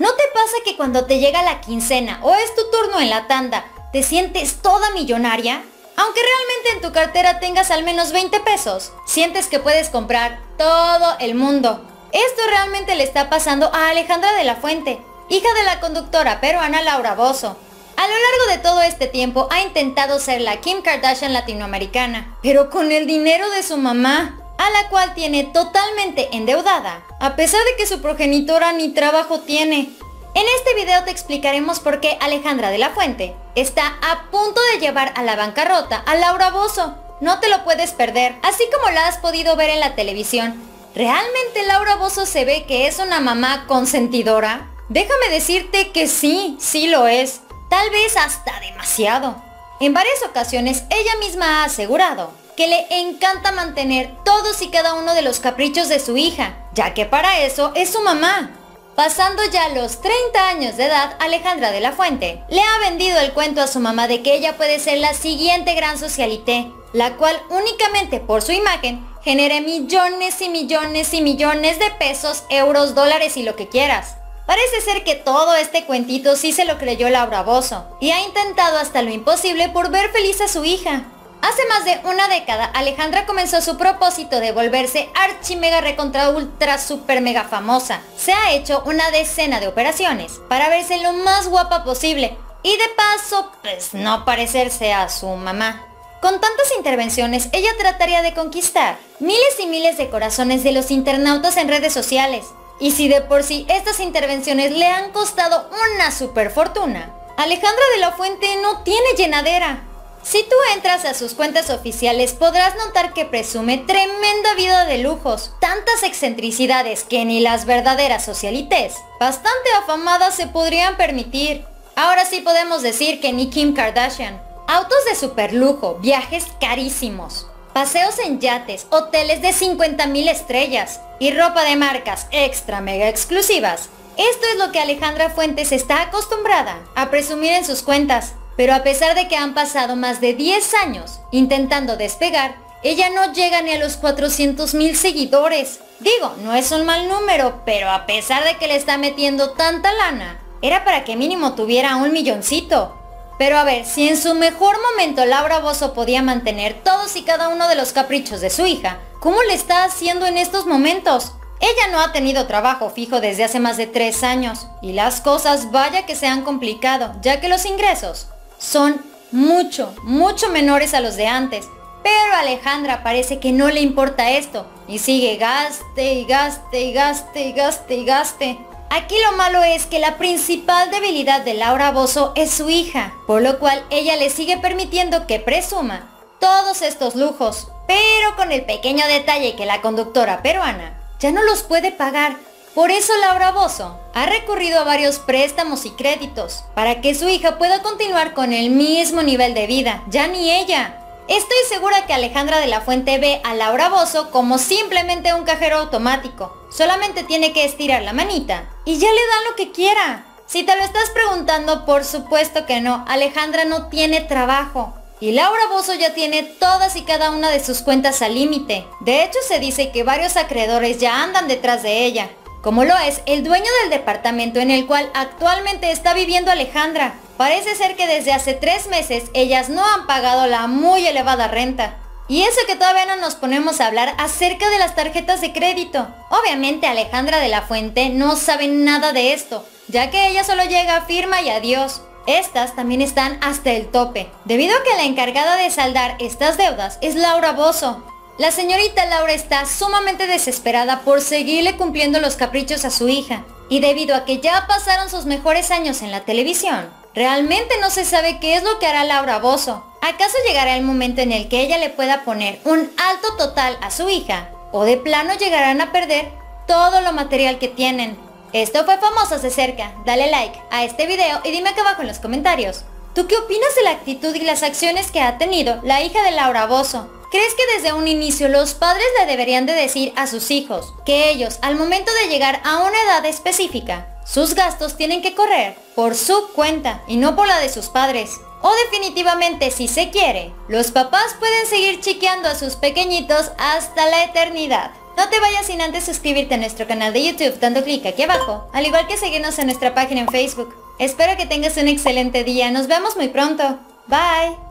¿No te pasa que cuando te llega la quincena o es tu turno en la tanda, te sientes toda millonaria? Aunque realmente en tu cartera tengas al menos 20 pesos, sientes que puedes comprar todo el mundo. Esto realmente le está pasando a Alejandra de la Fuente, hija de la conductora peruana Laura Bozo. A lo largo de todo este tiempo ha intentado ser la Kim Kardashian latinoamericana, pero con el dinero de su mamá, a la cual tiene totalmente endeudada, a pesar de que su progenitora ni trabajo tiene. En este video te explicaremos por qué Alejandra de la Fuente está a punto de llevar a la bancarrota a Laura Bozo. No te lo puedes perder, así como la has podido ver en la televisión. ¿Realmente Laura Bozo se ve que es una mamá consentidora? Déjame decirte que sí, sí lo es. Tal vez hasta demasiado. En varias ocasiones ella misma ha asegurado que le encanta mantener todos y cada uno de los caprichos de su hija, ya que para eso es su mamá. Pasando ya los 30 años de edad, Alejandra de la Fuente le ha vendido el cuento a su mamá de que ella puede ser la siguiente gran socialité, la cual únicamente por su imagen genere millones y millones y millones de pesos, euros, dólares y lo que quieras. Parece ser que todo este cuentito sí se lo creyó Laura Bozo y ha intentado hasta lo imposible por ver feliz a su hija, Hace más de una década, Alejandra comenzó su propósito de volverse archi mega recontra ultra super mega famosa. Se ha hecho una decena de operaciones para verse lo más guapa posible y de paso, pues no parecerse a su mamá. Con tantas intervenciones, ella trataría de conquistar miles y miles de corazones de los internautas en redes sociales. Y si de por sí estas intervenciones le han costado una super fortuna, Alejandra de la Fuente no tiene llenadera. Si tú entras a sus cuentas oficiales podrás notar que presume tremenda vida de lujos, tantas excentricidades que ni las verdaderas socialites bastante afamadas se podrían permitir. Ahora sí podemos decir que ni Kim Kardashian. Autos de super lujo, viajes carísimos, paseos en yates, hoteles de 50 mil estrellas y ropa de marcas extra mega exclusivas. Esto es lo que Alejandra Fuentes está acostumbrada a presumir en sus cuentas. Pero a pesar de que han pasado más de 10 años intentando despegar, ella no llega ni a los 400 mil seguidores. Digo, no es un mal número, pero a pesar de que le está metiendo tanta lana, era para que mínimo tuviera un milloncito. Pero a ver, si en su mejor momento Laura Bozo podía mantener todos y cada uno de los caprichos de su hija, ¿cómo le está haciendo en estos momentos? Ella no ha tenido trabajo fijo desde hace más de 3 años, y las cosas vaya que se han complicado, ya que los ingresos son mucho, mucho menores a los de antes. Pero a Alejandra parece que no le importa esto y sigue gaste y gaste y gaste y gaste y gaste. Aquí lo malo es que la principal debilidad de Laura Bozo es su hija, por lo cual ella le sigue permitiendo que presuma todos estos lujos, pero con el pequeño detalle que la conductora peruana ya no los puede pagar por eso Laura Bozo ha recurrido a varios préstamos y créditos para que su hija pueda continuar con el mismo nivel de vida, ya ni ella. Estoy segura que Alejandra de la Fuente ve a Laura Bozo como simplemente un cajero automático. Solamente tiene que estirar la manita y ya le dan lo que quiera. Si te lo estás preguntando, por supuesto que no. Alejandra no tiene trabajo. Y Laura Bozo ya tiene todas y cada una de sus cuentas al límite. De hecho, se dice que varios acreedores ya andan detrás de ella como lo es el dueño del departamento en el cual actualmente está viviendo Alejandra. Parece ser que desde hace tres meses ellas no han pagado la muy elevada renta. Y eso que todavía no nos ponemos a hablar acerca de las tarjetas de crédito. Obviamente Alejandra de la Fuente no sabe nada de esto, ya que ella solo llega a firma y adiós. Estas también están hasta el tope, debido a que la encargada de saldar estas deudas es Laura Bozo, la señorita Laura está sumamente desesperada por seguirle cumpliendo los caprichos a su hija. Y debido a que ya pasaron sus mejores años en la televisión, realmente no se sabe qué es lo que hará Laura Bozo. ¿Acaso llegará el momento en el que ella le pueda poner un alto total a su hija? ¿O de plano llegarán a perder todo lo material que tienen? Esto fue Famosos de Cerca. Dale like a este video y dime acá abajo en los comentarios. ¿Tú qué opinas de la actitud y las acciones que ha tenido la hija de Laura Bozo? ¿Crees que desde un inicio los padres le deberían de decir a sus hijos que ellos, al momento de llegar a una edad específica, sus gastos tienen que correr por su cuenta y no por la de sus padres? O definitivamente, si se quiere, los papás pueden seguir chiqueando a sus pequeñitos hasta la eternidad. No te vayas sin antes suscribirte a nuestro canal de YouTube dando clic aquí abajo, al igual que seguirnos en nuestra página en Facebook. Espero que tengas un excelente día, nos vemos muy pronto. Bye.